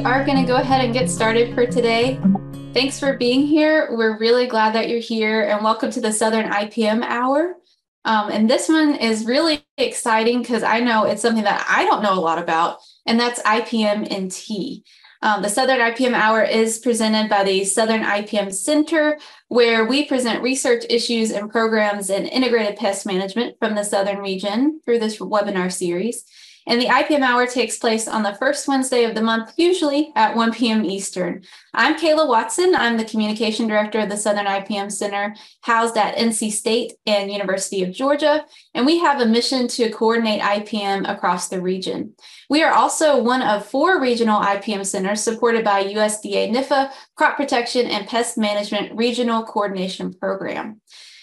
we are going to go ahead and get started for today. Thanks for being here. We're really glad that you're here and welcome to the Southern IPM Hour. Um, and this one is really exciting because I know it's something that I don't know a lot about, and that's IPM and tea. Um, the Southern IPM Hour is presented by the Southern IPM Center, where we present research issues and programs in integrated pest management from the Southern region through this webinar series. And the IPM hour takes place on the first Wednesday of the month, usually at 1 p.m. Eastern. I'm Kayla Watson. I'm the communication director of the Southern IPM Center, housed at NC State and University of Georgia. And we have a mission to coordinate IPM across the region. We are also one of four regional IPM centers supported by USDA NIFA Crop Protection and Pest Management Regional Coordination Program.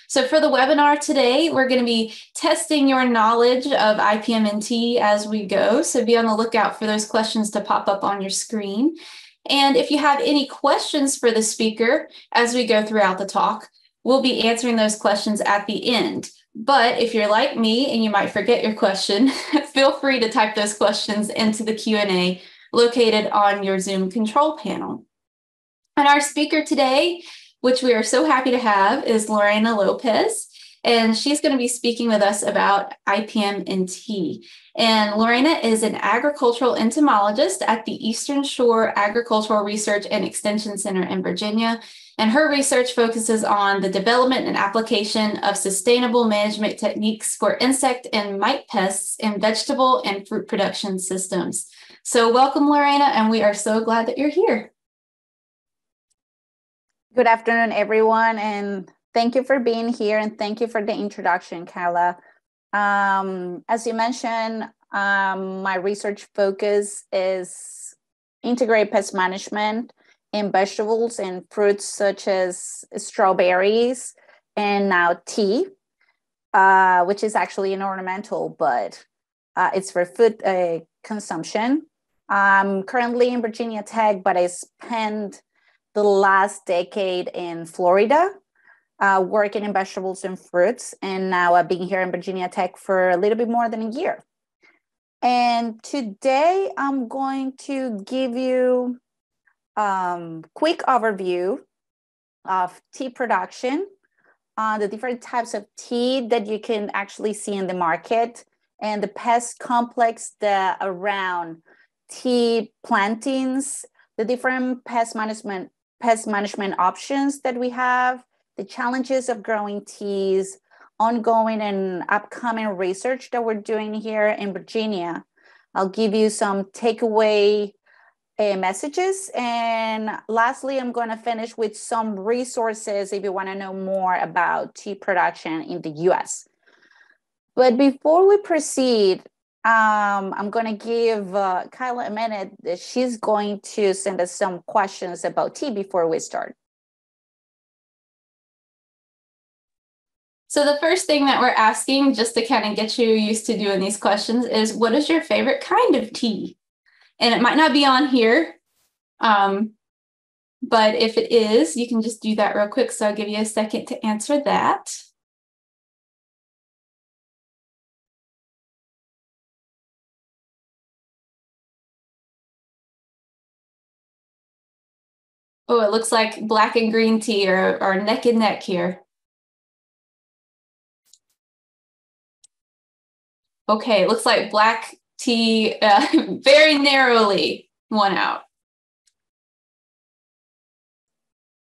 So for the webinar today, we're going to be testing your knowledge of IPM in tea as we go. So be on the lookout for those questions to pop up on your screen. And if you have any questions for the speaker as we go throughout the talk, we'll be answering those questions at the end. But if you're like me and you might forget your question, feel free to type those questions into the Q&A located on your Zoom control panel. And our speaker today which we are so happy to have, is Lorena Lopez. And she's going to be speaking with us about IPM and tea. And Lorena is an agricultural entomologist at the Eastern Shore Agricultural Research and Extension Center in Virginia. And her research focuses on the development and application of sustainable management techniques for insect and mite pests in vegetable and fruit production systems. So, welcome, Lorena, and we are so glad that you're here. Good afternoon, everyone, and thank you for being here and thank you for the introduction, Carla. Um, as you mentioned, um, my research focus is integrated pest management in vegetables and fruits such as strawberries and now tea, uh, which is actually an ornamental, but uh, it's for food uh, consumption. I'm currently in Virginia Tech, but I spent the last decade in Florida, uh, working in vegetables and fruits. And now I've been here in Virginia Tech for a little bit more than a year. And today I'm going to give you a um, quick overview of tea production, uh, the different types of tea that you can actually see in the market, and the pest complex that around tea plantings, the different pest management pest management options that we have, the challenges of growing teas, ongoing and upcoming research that we're doing here in Virginia. I'll give you some takeaway uh, messages. And lastly, I'm going to finish with some resources if you want to know more about tea production in the US. But before we proceed, um, I'm going to give uh, Kayla a minute. She's going to send us some questions about tea before we start. So the first thing that we're asking, just to kind of get you used to doing these questions, is what is your favorite kind of tea? And it might not be on here, um, but if it is, you can just do that real quick. So I'll give you a second to answer that. Oh, it looks like black and green tea are, are neck and neck here. Okay, it looks like black tea uh, very narrowly won out.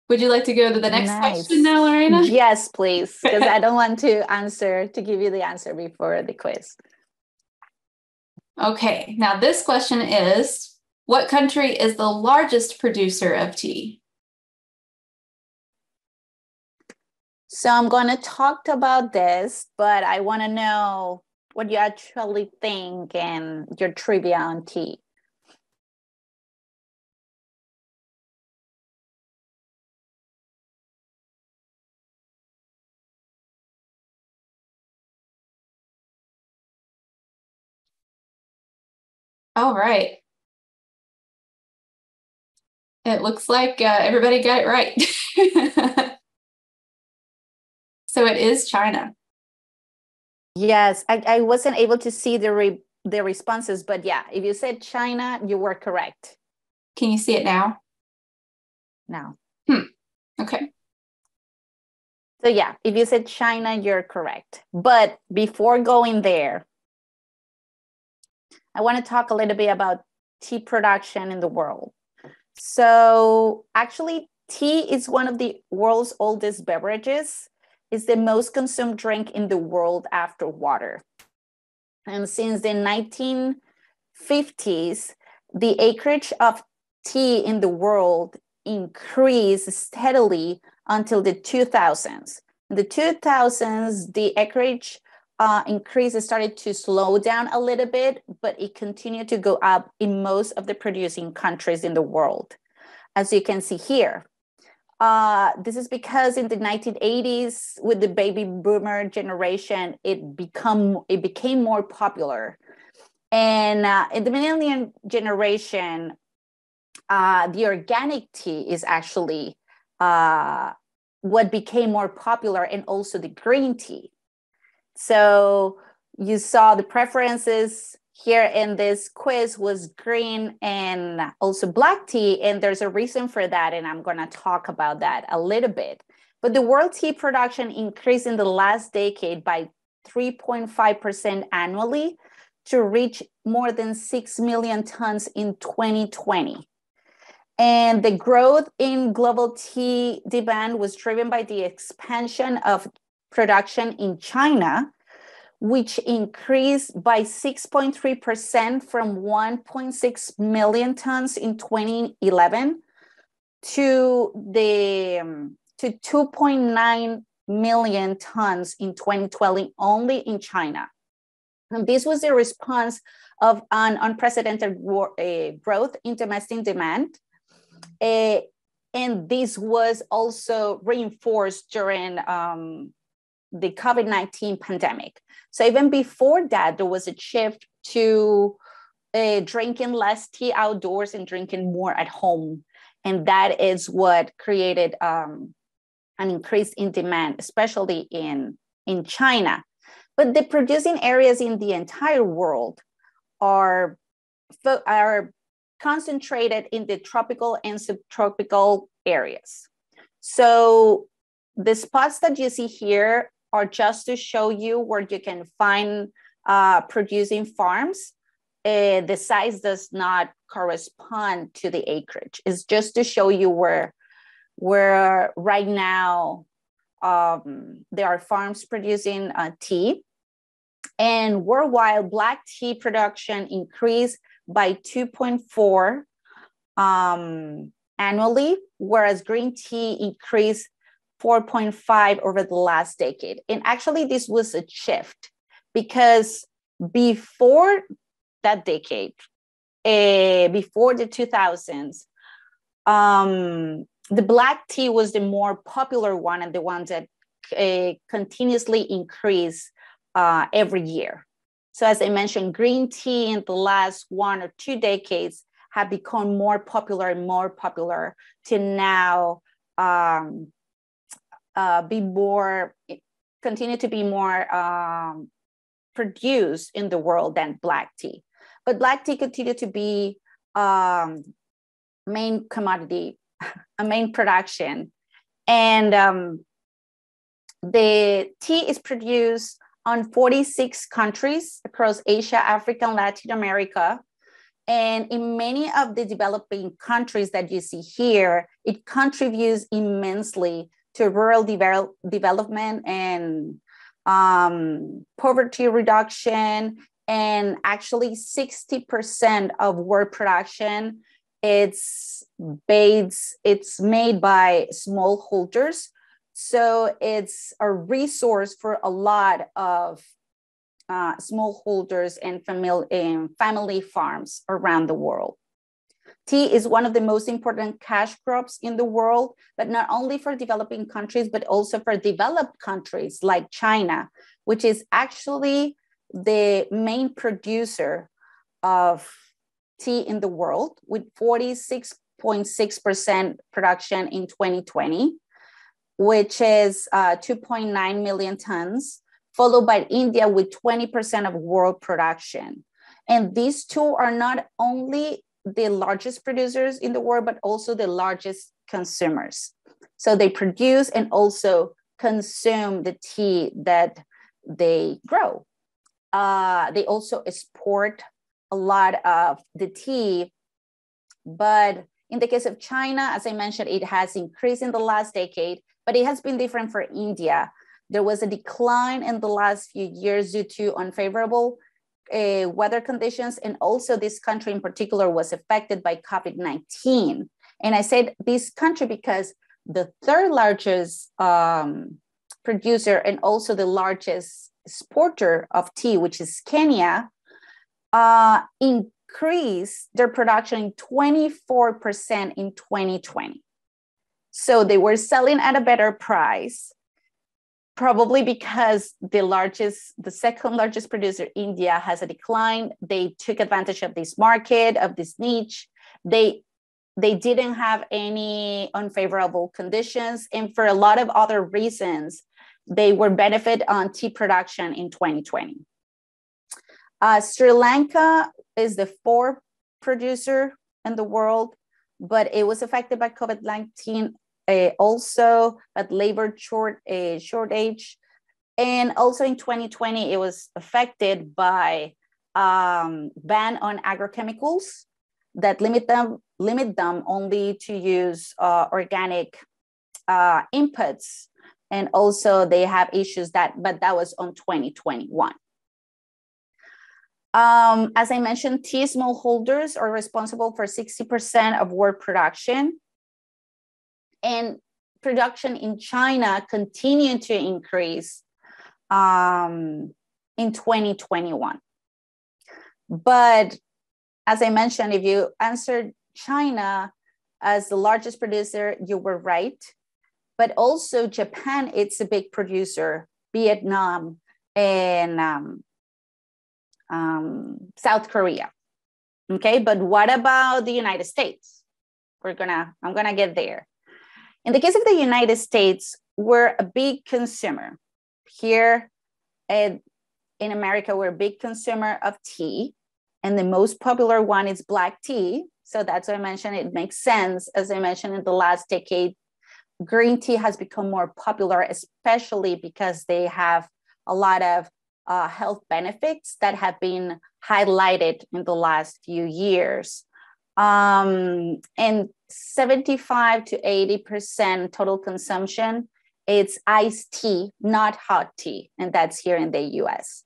Would you like to go to the next nice. question now, Lorena? Yes, please, because I don't want to answer to give you the answer before the quiz. Okay, now this question is what country is the largest producer of tea? So I'm going to talk about this, but I want to know what you actually think and your trivia on tea. All right. It looks like uh, everybody got it right. so it is China. Yes, I, I wasn't able to see the re- the responses, but yeah, if you said China, you were correct. Can you see it now? Now. Hmm. Okay. So yeah, if you said China, you're correct. But before going there, I want to talk a little bit about tea production in the world. So actually, tea is one of the world's oldest beverages. It's the most consumed drink in the world after water. And since the 1950s, the acreage of tea in the world increased steadily until the 2000s. In the 2000s, the acreage uh, increase started to slow down a little bit, but it continued to go up in most of the producing countries in the world. As you can see here, uh, this is because in the 1980s, with the baby boomer generation, it become it became more popular, and uh, in the millennial generation, uh, the organic tea is actually uh, what became more popular, and also the green tea. So you saw the preferences here in this quiz was green and also black tea. And there's a reason for that. And I'm going to talk about that a little bit. But the world tea production increased in the last decade by 3.5% annually to reach more than 6 million tons in 2020. And the growth in global tea demand was driven by the expansion of production in China, which increased by 6.3% from 1.6 million tons in 2011 to the um, to 2.9 million tons in 2020 only in China. And this was the response of an unprecedented war, uh, growth in domestic demand. Uh, and this was also reinforced during um, the COVID 19 pandemic. So even before that, there was a shift to uh, drinking less tea outdoors and drinking more at home. And that is what created um, an increase in demand, especially in, in China. But the producing areas in the entire world are, are concentrated in the tropical and subtropical areas. So the spots that you see here are just to show you where you can find uh, producing farms. Uh, the size does not correspond to the acreage. It's just to show you where, where right now um, there are farms producing uh, tea. And worldwide, black tea production increased by 2.4 um, annually, whereas green tea increased 4.5 over the last decade. And actually, this was a shift because before that decade, uh, before the 2000s, um, the black tea was the more popular one and the one that uh, continuously increased uh, every year. So, as I mentioned, green tea in the last one or two decades have become more popular and more popular to now um, uh, be more, continue to be more um, produced in the world than black tea. But black tea continue to be um, main commodity, a main production. And um, the tea is produced on 46 countries across Asia, Africa, and Latin America. And in many of the developing countries that you see here, it contributes immensely to rural devel- development and um, poverty reduction. And actually 60% of world production it's it's made by smallholders. So it's a resource for a lot of uh, smallholders and and family farms around the world Tea is one of the most important cash crops in the world, but not only for developing countries, but also for developed countries like China, which is actually the main producer of tea in the world with 46.6% production in 2020, which is uh, 2.9 million tons, followed by India with 20% of world production. And these two are not only the largest producers in the world, but also the largest consumers. So they produce and also consume the tea that they grow. Uh, they also export a lot of the tea, but in the case of China, as I mentioned, it has increased in the last decade, but it has been different for India. There was a decline in the last few years due to unfavorable uh, weather conditions. And also, this country in particular was affected by COVID 19. And I said this country because the third largest um, producer and also the largest exporter of tea, which is Kenya, uh, increased their production 24% in 2020. So they were selling at a better price, probably because the largest, the second largest producer, India, has a decline. They took advantage of this market, of this niche. They they didn't have any unfavorable conditions. And for a lot of other reasons, they were benefit on tea production in 2020. Uh, Sri Lanka is the fourth producer in the world, but it was affected by COVID 19 uh, also, but labor short, uh, shortage. And also in 2020, it was affected by um, ban on agrochemicals that limit them limit them only to use uh, organic uh, inputs. And also they have issues that but that was on 2021 um, as i mentioned tea smallholders are responsible for 60% of world production and production in china continued to increase um, in 2021 but as I mentioned, if you answered China as the largest producer, you were right. But also Japan, it's a big producer, Vietnam, and um, um, South Korea. Okay, but what about the United States? We're gonna, I'm gonna get there. In the case of the United States, we're a big consumer. Here in America, we're a big consumer of tea and the most popular one is black tea. So that's why I mentioned it makes sense. As I mentioned in the last decade, green tea has become more popular, especially because they have a lot of uh, health benefits that have been highlighted in the last few years. Um, and 75 to 80% total consumption, it's iced tea, not hot tea. And that's here in the US.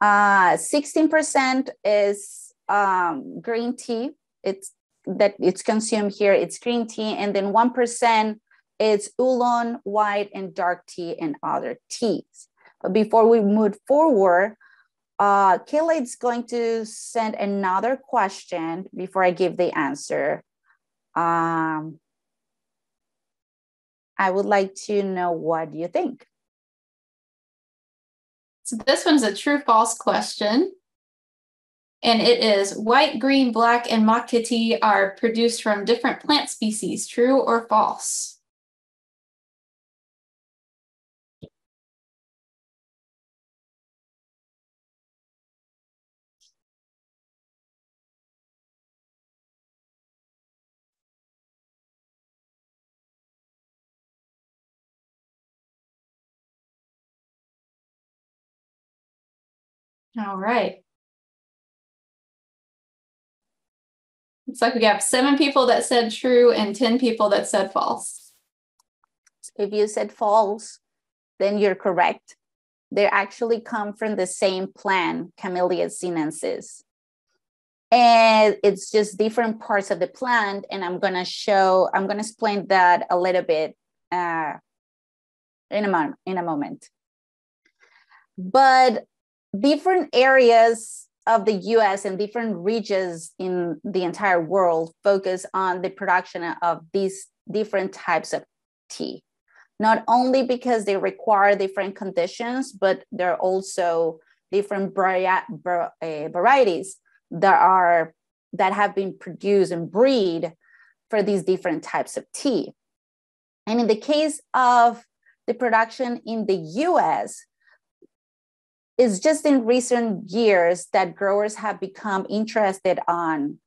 Uh, 16% is um, green tea. It's that it's consumed here. It's green tea, and then 1% is oolong, white, and dark tea, and other teas. But before we move forward, uh, Kayla is going to send another question before I give the answer. Um, I would like to know what you think. So this one's a true false question. And it is white, green, black, and matcha tea are produced from different plant species. True or false? All right. Looks like we have seven people that said true and 10 people that said false. If you said false, then you're correct. They actually come from the same plant, Camellia sinensis. And it's just different parts of the plant. And I'm going to show, I'm going to explain that a little bit uh, in, a in a moment. But different areas of the US and different regions in the entire world focus on the production of these different types of tea. Not only because they require different conditions, but there are also different eh, varieties that are that have been produced and breed for these different types of tea. And in the case of the production in the US, it's just in recent years that growers have become interested on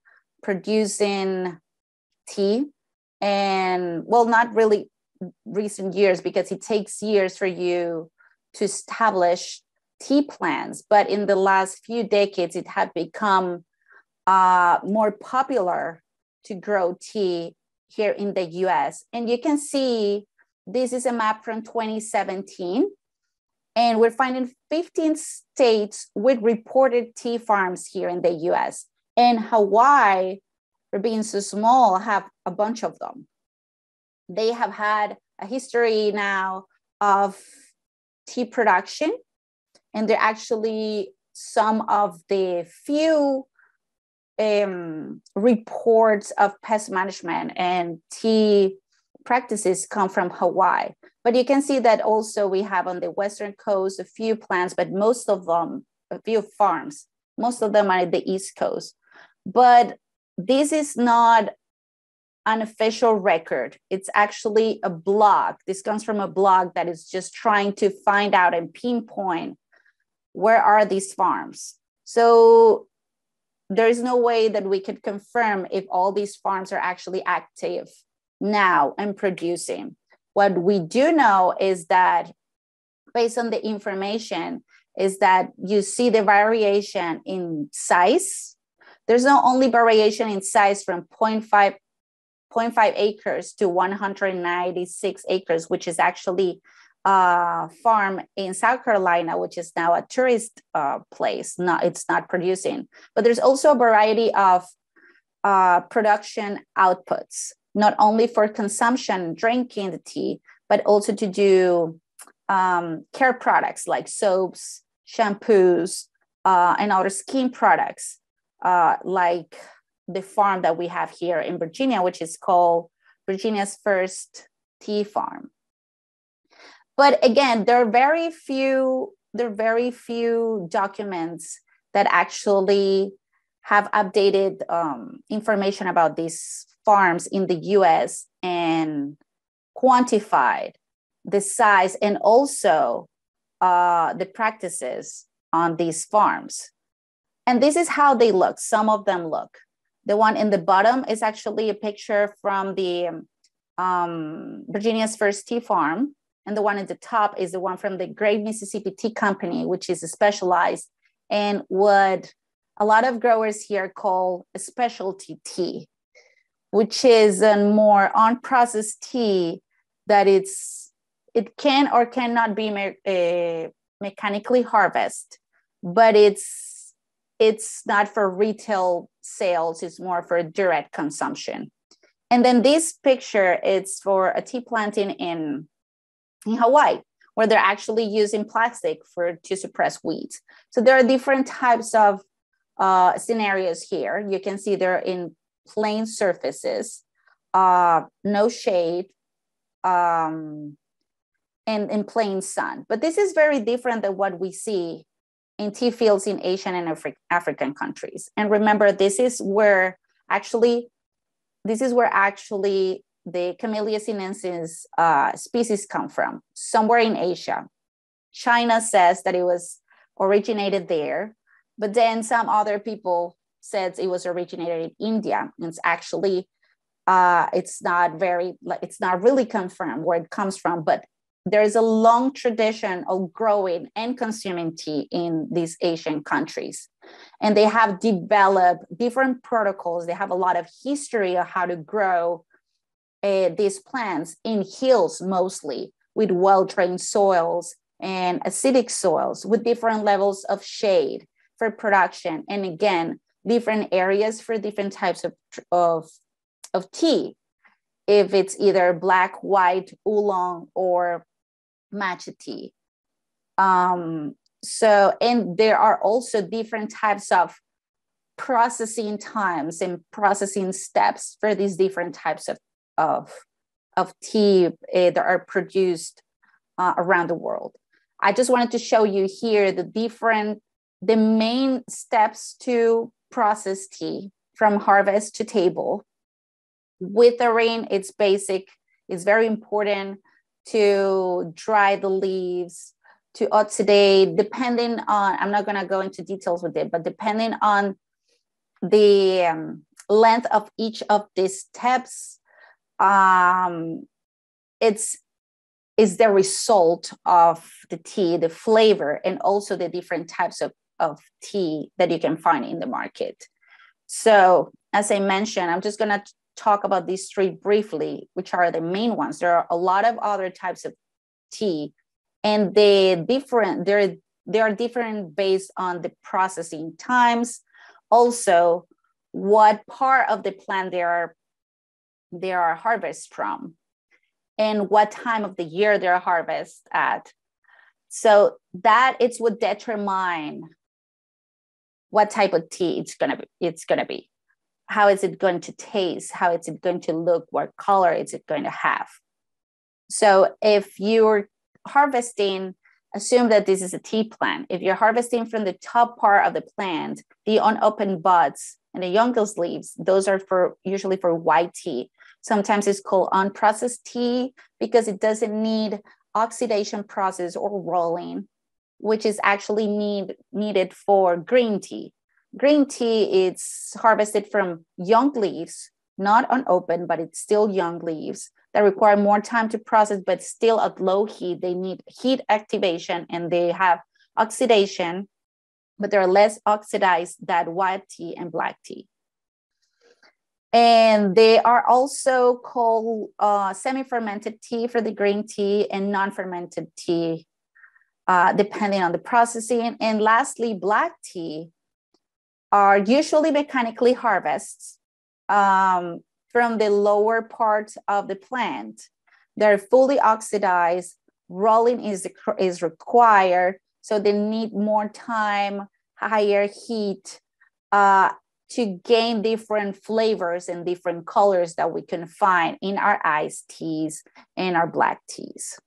producing tea. And well not really recent years because it takes years for you to establish tea plants. But in the last few decades it had become uh, more popular to grow tea here in the us and you can see this is a map from 2017 and we're finding 15 states with reported tea farms here in the us and hawaii for being so small have a bunch of them. They have had a history now of tea production and they're actually some of the few um, reports of pest management and tea practices come from Hawaii. But you can see that also we have on the western coast a few plants, but most of them, a few farms, most of them are at the east coast. But this is not an official record. It's actually a blog. This comes from a blog that is just trying to find out and pinpoint where are these farms. So there is no way that we could confirm if all these farms are actually active now and producing. What we do know is that based on the information is that you see the variation in size. There's not only variation in size from 0.5 0.5 acres to 196 acres, which is actually a farm in South Carolina, which is now a tourist uh, place. Not, it's not producing, but there's also a variety of uh, production outputs, not only for consumption, drinking the tea, but also to do um, care products like soaps, shampoos, uh, and other skin products uh, like the farm that we have here in Virginia, which is called Virginia's first tea farm. But again, there are very few, there are very few documents that actually have updated um, information about these farms in the US and quantified the size and also uh, the practices on these farms. And this is how they look. Some of them look. The one in the bottom is actually a picture from the um, Virginia's first tea farm. And the one at the top is the one from the Great Mississippi Tea Company, which is specialized in what a lot of growers here call a specialty tea, which is a more unprocessed tea that it's it can or cannot be me- uh, mechanically harvested, but it's it's not for retail sales, it's more for direct consumption. And then this picture is for a tea planting in, in Hawaii, where they're actually using plastic for to suppress weeds. So there are different types of uh, scenarios here. You can see they're in plain surfaces, uh, no shade, um, and in plain sun. But this is very different than what we see in tea fields in Asian and Afri- African countries. And remember, this is where actually, this is where actually the Camellia sinensis uh, species come from, somewhere in Asia. China says that it was originated there, but then some other people said it was originated in India. It's actually uh, it's not very it's not really confirmed where it comes from, but there is a long tradition of growing and consuming tea in these Asian countries. And they have developed different protocols. They have a lot of history of how to grow uh, these plants in hills mostly with well drained soils and acidic soils with different levels of shade for production. And again, different areas for different types of, of, of tea. If it's either black, white, oolong, or matcha tea. Um, so, and there are also different types of processing times and processing steps for these different types of, of, of tea uh, that are produced uh, around the world. I just wanted to show you here the different, the main steps to process tea from harvest to table. With the rain, it's basic, it's very important to dry the leaves, to oxidate, depending on, I'm not going to go into details with it, but depending on the um, length of each of these steps um, it's is the result of the tea the flavor and also the different types of, of tea that you can find in the market. So as i mentioned i'm just going to talk about these three briefly which are the main ones. There are a lot of other types of tea and they different they're they are different based on the processing times. Also what part of the plant they are they are harvest from and what time of the year they're harvest at. So that it's what determine what type of tea it's gonna be it's gonna be. How is it going to taste? How is it going to look? What color is it going to have? So if you're harvesting assume that this is a tea plant. If you're harvesting from the top part of the plant the unopened buds and the youngest leaves those are for usually for white tea. Sometimes it's called unprocessed tea because it doesn't need oxidation process or rolling which is actually need, needed for green tea. Green tea it's harvested from young leaves not unopened but it's still young leaves that require more time to process but still at low heat. They need heat activation and they have oxidation but they're less oxidized than white tea and black tea. And they are also called uh, semi-fermented tea for the green tea and non-fermented tea uh, depending on the processing and lastly black tea are usually mechanically harvested um, from the lower part of the plant. They're fully oxidized. Rolling is, is required. So they need more time, higher heat uh, to gain different flavors and different colors that we can find in our iced teas and our black teas.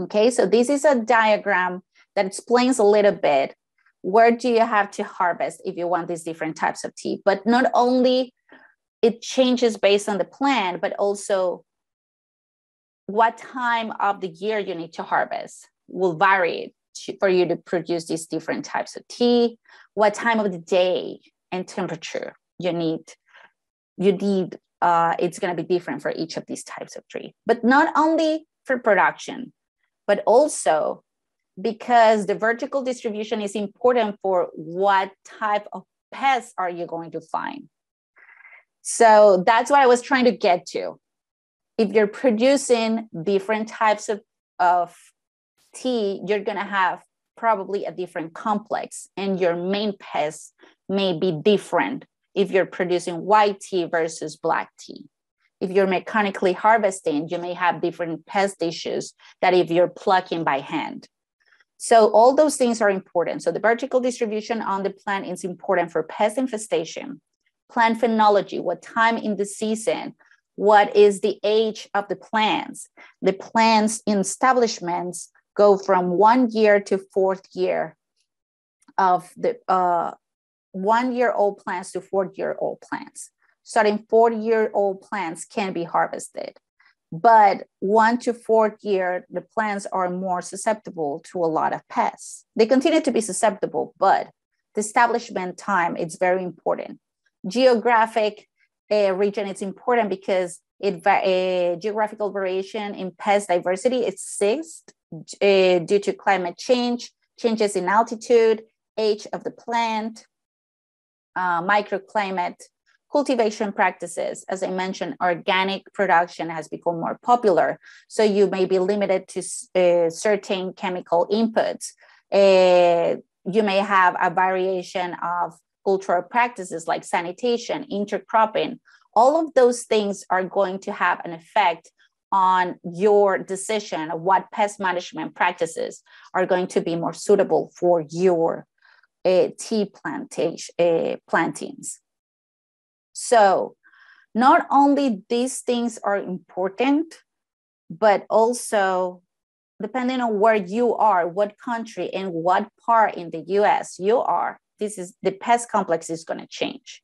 Okay, so this is a diagram that explains a little bit where do you have to harvest if you want these different types of tea. But not only it changes based on the plant but also what time of the year you need to harvest will vary to, for you to produce these different types of tea what time of the day and temperature you need you need uh, it's going to be different for each of these types of tree. But not only for production but also because the vertical distribution is important for what type of pests are you going to find. So that's what I was trying to get to. If you're producing different types of, of tea, you're going to have probably a different complex, and your main pests may be different if you're producing white tea versus black tea. If you're mechanically harvesting, you may have different pest issues that if you're plucking by hand. So all those things are important. So the vertical distribution on the plant is important for pest infestation, plant phenology, what time in the season, what is the age of the plants. The plants in establishments go from one year to fourth year of the uh, one year old plants to four year old plants. Starting four year old plants can be harvested but one to fourth year, the plants are more susceptible to a lot of pests. They continue to be susceptible, but the establishment time is very important. Geographic uh, region is important because it uh, geographical variation in pest diversity exists uh, due to climate change, changes in altitude, age of the plant, uh, microclimate, cultivation practices. As I mentioned, organic production has become more popular. So you may be limited to uh, certain chemical inputs. Uh, you may have a variation of cultural practices like sanitation, intercropping. All of those things are going to have an effect on your decision of what pest management practices are going to be more suitable for your uh, tea plantation uh, plantings. So, not only these things are important, but also depending on where you are, what country, and what part in the US you are, this is the pest complex is going to change.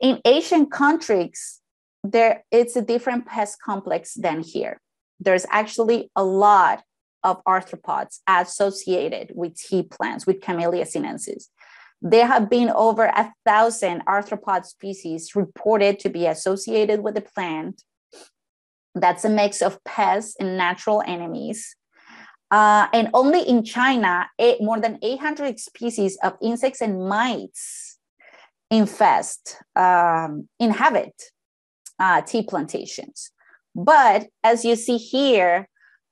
In Asian countries, there it's a different pest complex than here. There's actually a lot of arthropods associated with tea plants, with Camellia sinensis. There have been over a thousand arthropod species reported to be associated with the plant. That's a mix of pests and natural enemies. Uh, and only in China, eight, more than 800 species of insects and mites infest, um, inhabit uh, tea plantations. But as you see here,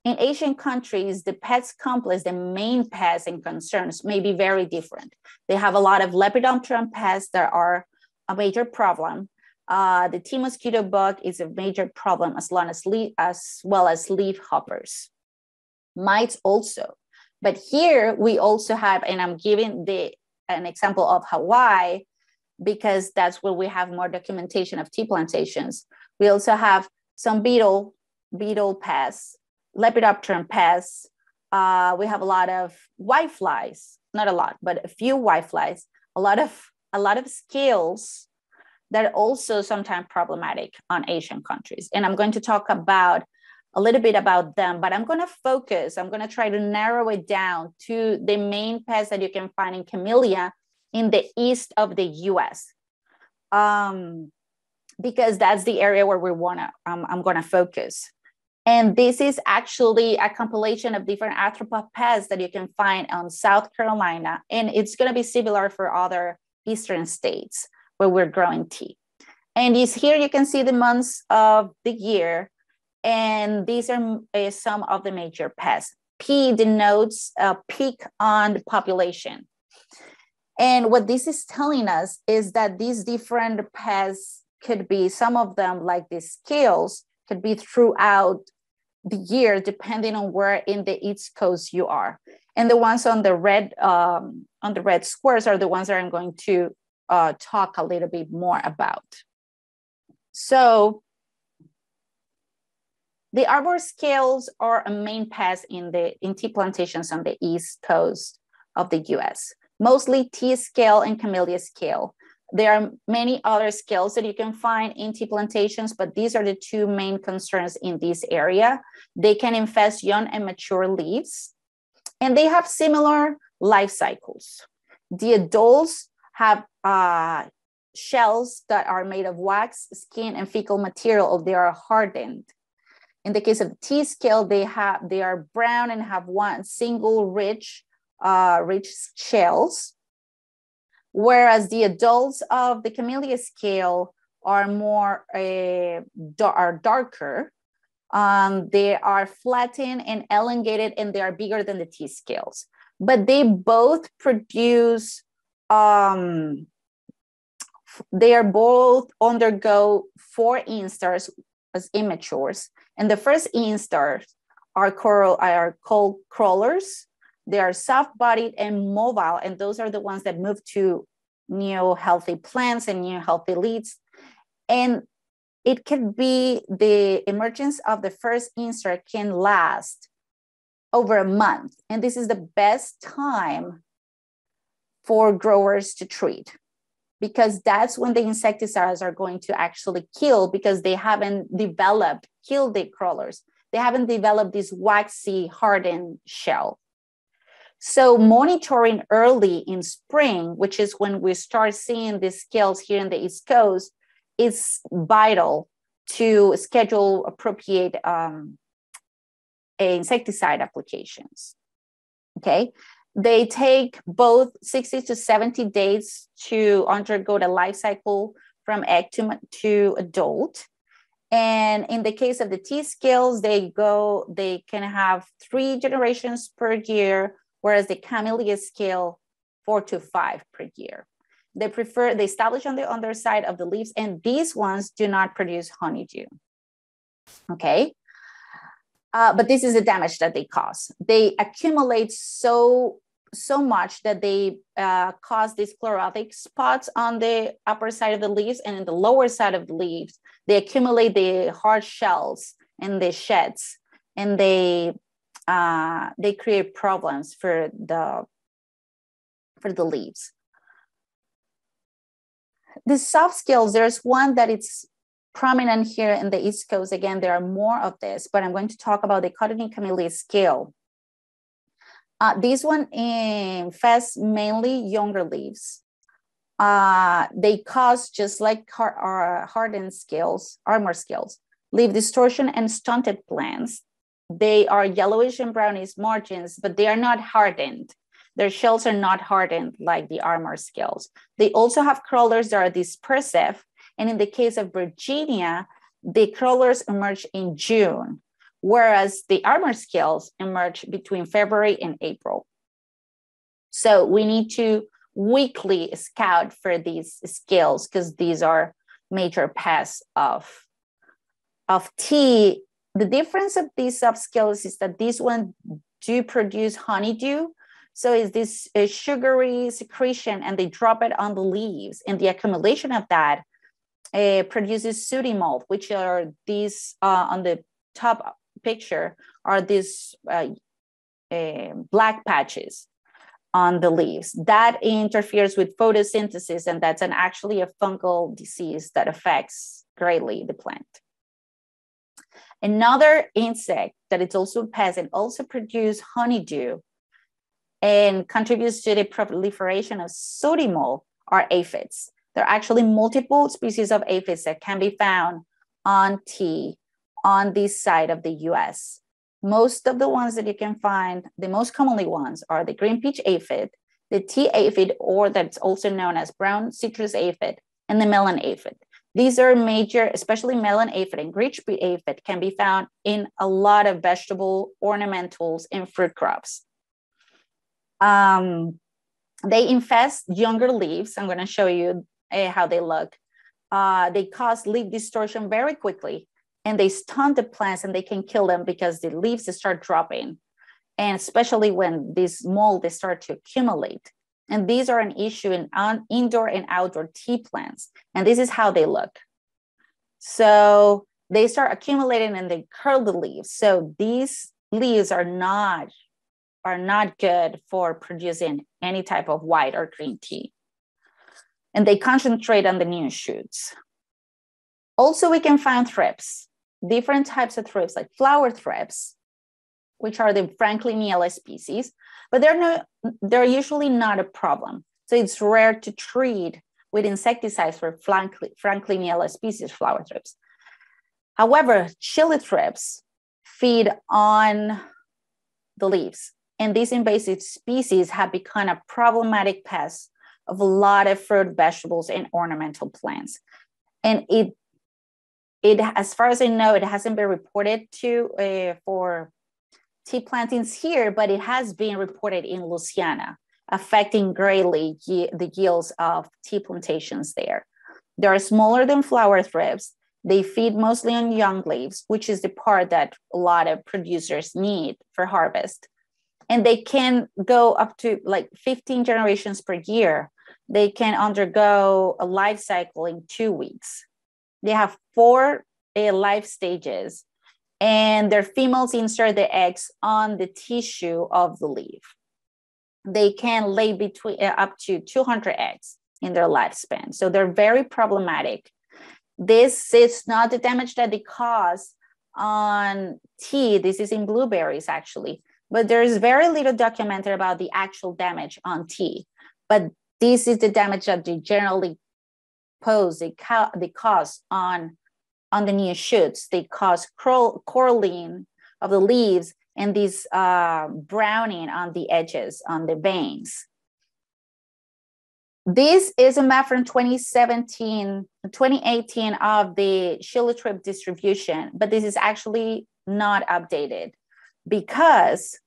in Asian countries, the pest complex, the main pests and concerns may be very different. They have a lot of Lepidopteran pests that are a major problem. Uh, the tea mosquito bug is a major problem as, long as, as well as leaf hoppers. Mites also. But here we also have, and I'm giving the an example of Hawaii because that's where we have more documentation of tea plantations. We also have some beetle beetle pests Lepidopteran pests. Uh, we have a lot of whiteflies, not a lot, but a few whiteflies, a lot of a lot of scales that are also sometimes problematic on Asian countries. And I'm going to talk about a little bit about them, but I'm going to focus, I'm going to try to narrow it down to the main pests that you can find in camellia in the east of the US. Um, because that's the area where we want to, um, I'm going to focus. And this is actually a compilation of different arthropod pests that you can find on South Carolina. And it's going to be similar for other eastern states where we're growing tea. And is here you can see the months of the year. And these are uh, some of the major pests. P denotes a peak on the population. And what this is telling us is that these different pests could be some of them like these scales could be throughout the year depending on where in the east coast you are. And the ones on the red um, on the red squares are the ones that i'm going to uh, talk a little bit more about. So the armor scales are a main pest in the in tea plantations on the east coast of the us mostly tea scale and camellia scale there are many other scales that you can find in tea plantations, but these are the two main concerns in this area. They can infest young and mature leaves, and they have similar life cycles. The adults have uh, shells that are made of wax, skin, and fecal material, they are hardened. In the case of the tea scale, they have they are brown and have one single rich, uh, rich shells whereas the adults of the camellia scale are more uh, are darker. Um, they are flattened and elongated, and they are bigger than the tea scales. But they both produce. Um, they are both undergo four instars as immatures, and the first instars are coral are called crawlers, they are soft-bodied and mobile, and those are the ones that move to new healthy plants and new healthy leads. And it can be the emergence of the first instar can last over a month. And this is the best time for growers to treat because that's when the insecticides are going to actually kill because they haven't developed, kill the crawlers. They haven't developed this waxy hardened shell. So monitoring early in spring, which is when we start seeing these scales here in the East Coast, is vital to schedule appropriate um, insecticide applications. Okay, they take both 60 to 70 days to undergo the life cycle from egg to, to adult. And in the case of the tea scales, they go, they can have three generations per year whereas the camellia scale four to five per year. They prefer, they establish on the underside of the leaves, and these ones do not produce honeydew. Okay. Uh, but this is the damage that they cause. They accumulate so so much that they uh, cause these chlorotic spots on the upper side of the leaves and in the lower side of the leaves. They accumulate the hard shells and the sheds, and they uh, they create problems for the for the leaves. The soft scales, there's one that it's prominent here in the East Coast. Again, there are more of this, but I'm going to talk about the cottony camellia scale. Uh, this one infests mainly younger leaves. Uh, they cause, just like uh, hardened scales, armor scales, leaf distortion and stunted plants. They are yellowish and brownish margins, but they are not hardened. Their shells are not hardened like the armor scales. They also have crawlers that are dispersive. And in the case of Virginia, the crawlers emerge in June, whereas the armor scales emerge between February and April. So we need to weekly scout for these scales because these are major pests of, of tea. The difference of these soft scales is that these one do produce honeydew, so it's this uh, sugary secretion, and they drop it on the leaves, and the accumulation of that uh, produces sooty mold, which are these uh, on the top picture are these uh, black patches on the leaves. That interferes with photosynthesis, and that's an actually a fungal disease that affects greatly the plant. Another insect that it's also a pest and also produce honeydew and contributes to the proliferation of sooty mold are aphids. There are actually multiple species of aphids that can be found on tea on this side of the US. Most of the ones that you can find, the most commonly ones are the green peach aphid, the tea aphid, or that's also known as brown citrus aphid, and the melon aphid. These are major, especially melon aphid and green peach aphid can be found in a lot of vegetable ornamentals and fruit crops. Um, they infest younger leaves. I'm going to show you uh, how they look. Uh, they cause leaf distortion very quickly and they stunt the plants and they can kill them because the leaves start dropping. And especially when these mold they start to accumulate. And these are an issue in indoor and outdoor tea plants. And this is how they look. So they start accumulating and they curl the leaves. So these leaves are not are not good for producing any type of white or green tea. And they concentrate on the new shoots. Also, we can find thrips, different types of thrips, like flower thrips, which are the Frankliniella species, but they're, no, they're usually not a problem. So it's rare to treat with insecticides for Frankliniella species flower thrips. However, chili thrips feed on the leaves and these invasive species have become a problematic pest of a lot of fruit, vegetables, and ornamental plants. And it, it as far as I know, it hasn't been reported to uh, for tea plantings here, but it has been reported in Louisiana, affecting greatly the yields of tea plantations there. They are smaller than flower thrips. They feed mostly on young leaves, which is the part that a lot of producers need for harvest and they can go up to like 15 generations per year. They can undergo a life cycle in two weeks. They have four life stages, and their females insert the eggs on the tissue of the leaf. They can lay between uh, up to 200 eggs in their lifespan. So they're very problematic. This is not the damage that they cause on tea. This is in blueberries, actually but there's very little documented about the actual damage on tea. But this is the damage that they generally pose, they, ca- cause on, on the new shoots. They cause curling of the leaves and this uh, browning on the edges, on the veins. This is a map from 2017, 2018 of the trip distribution, but this is actually not updated because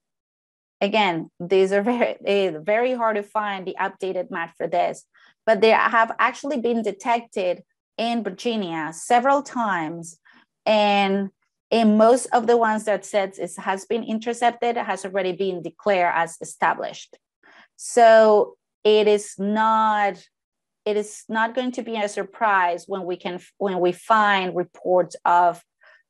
again these are very very hard to find the updated map for this but they have actually been detected in virginia several times and in most of the ones that says it has been intercepted has already been declared as established so it is not it is not going to be a surprise when we can when we find reports of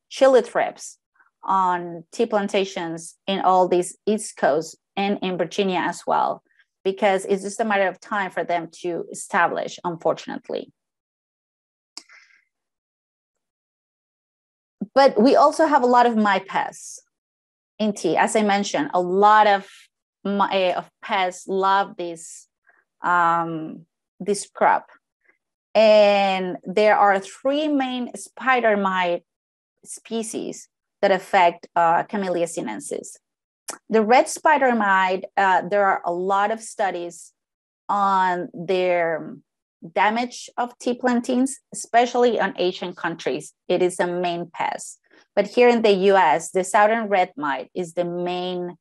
chili thrips on tea plantations in all these East Coast and in Virginia as well, because it's just a matter of time for them to establish, unfortunately. But we also have a lot of mite pests in tea. As I mentioned, a lot of uh, of pests love this um, this crop. And there are three main spider mite species that affect uh, Camellia sinensis. The red spider mite, uh, there are a lot of studies on their damage of tea plantains, especially on Asian countries. It is a main pest. But here in the US, the southern red mite is the main,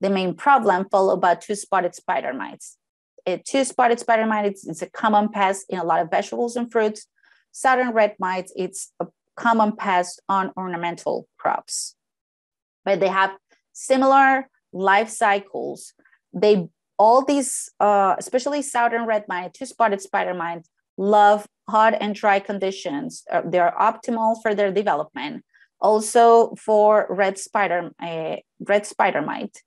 the main problem, followed by two spotted spider mites. Two spotted spider mite, it's, it's a common pest in a lot of vegetables and fruits. Southern red mites, it's a common pest on ornamental crops. But they have similar life cycles. They all these, uh, especially southern red mite, two-spotted spider mite, love hot and dry conditions. Uh, they're optimal for their development. Also for red spider, uh, red spider mite,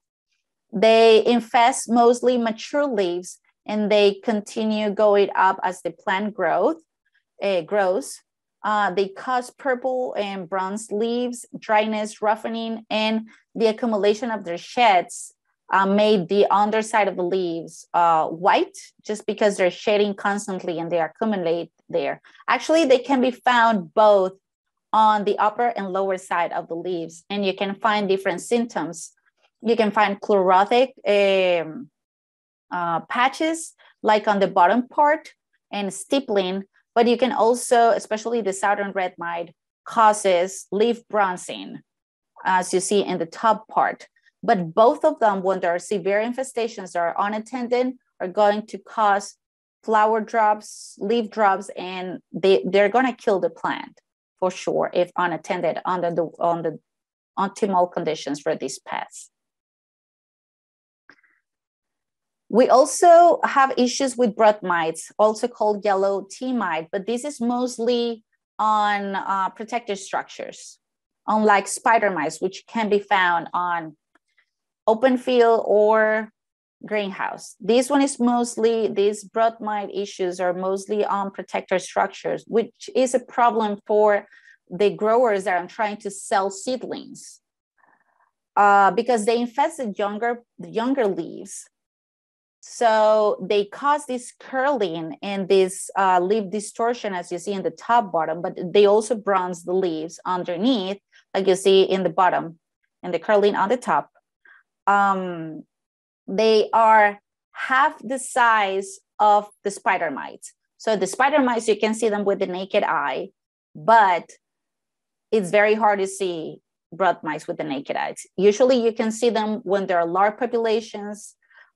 they infest mostly mature leaves and they continue going up as the plant growth uh, grows. Uh, they cause purple and bronze leaves, dryness, roughening, and the accumulation of their sheds uh, made the underside of the leaves uh, white just because they're shedding constantly and they accumulate there. Actually, they can be found both on the upper and lower side of the leaves, and you can find different symptoms. You can find chlorotic um, uh, patches, like on the bottom part, and stippling, but you can also, especially the southern red mite, causes leaf bronzing, as you see in the top part. But both of them, when there are severe infestations that are unattended, are going to cause flower drops, leaf drops, and they, they're going to kill the plant for sure if unattended under the on the optimal conditions for these pests. We also have issues with broad mites, also called yellow tea mite, but this is mostly on uh, protected structures, unlike spider mites, which can be found on open field or greenhouse. This one is mostly, these broad mite issues are mostly on protector structures, which is a problem for the growers that are trying to sell seedlings uh, because they infest the younger, younger leaves. So they cause this curling and this uh, leaf distortion, as you see in the top bottom, but they also bronze the leaves underneath, like you see in the bottom and the curling on the top um, they are half the size of the spider mites. So the spider mites, you can see them with the naked eye, but it's very hard to see broad mites with the naked eyes. Usually you can see them when there are large populations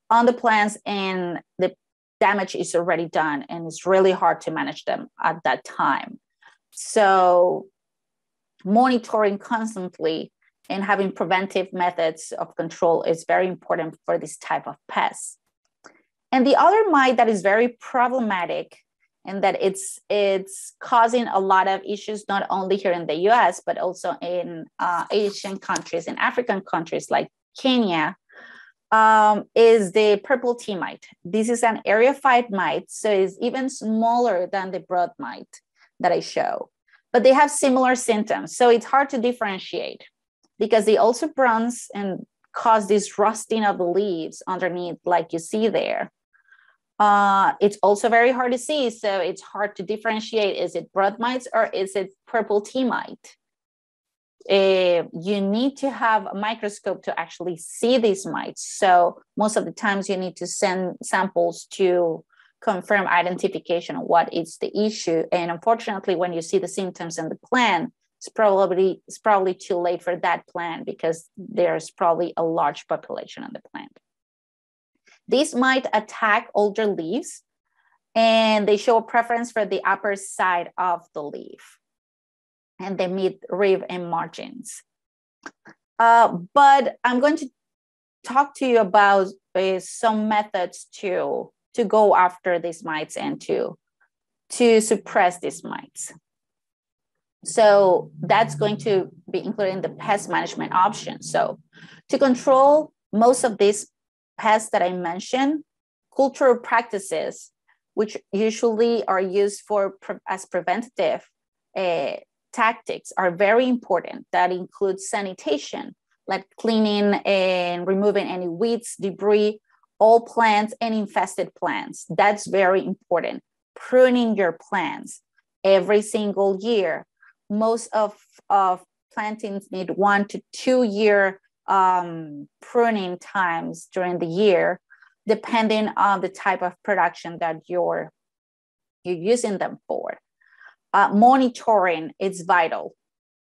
on the plants and the damage is already done and it's really hard to manage them at that time. So monitoring constantly and having preventive methods of control is very important for this type of pests. And the other mite that is very problematic and that it's it's causing a lot of issues not only here in the US but also in uh, Asian countries and African countries like Kenya um, is the purple tea mite. This is an eriophyid mite, so it's even smaller than the broad mite that I show, but they have similar symptoms, so it's hard to differentiate because they also bronze and cause this rusting of the leaves underneath, like you see there. Uh, it's also very hard to see, so it's hard to differentiate is it broad mites or is it purple tea mite? Uh, you need to have a microscope to actually see these mites. So most of the times you need to send samples to confirm identification of what is the issue. And unfortunately, when you see the symptoms in the plant, it's probably it's probably too late for that plant because there's probably a large population on the plant. These might attack older leaves and they show a preference for the upper side of the leaf and the mid rib and margins. Uh, but I'm going to talk to you about uh, some methods to, to go after these mites and to, to suppress these mites. So that's going to be included in the pest management option. So to control most of these pests that I mentioned, cultural practices, which usually are used for as preventative uh, tactics, are very important. That includes sanitation. like cleaning and removing any weeds, debris, all plants and infested plants. That's very important. Pruning your plants every single year. Most of, of plantings need one to two year um, pruning times during the year, depending on the type of production that you're, you're using them for. Uh, monitoring is vital.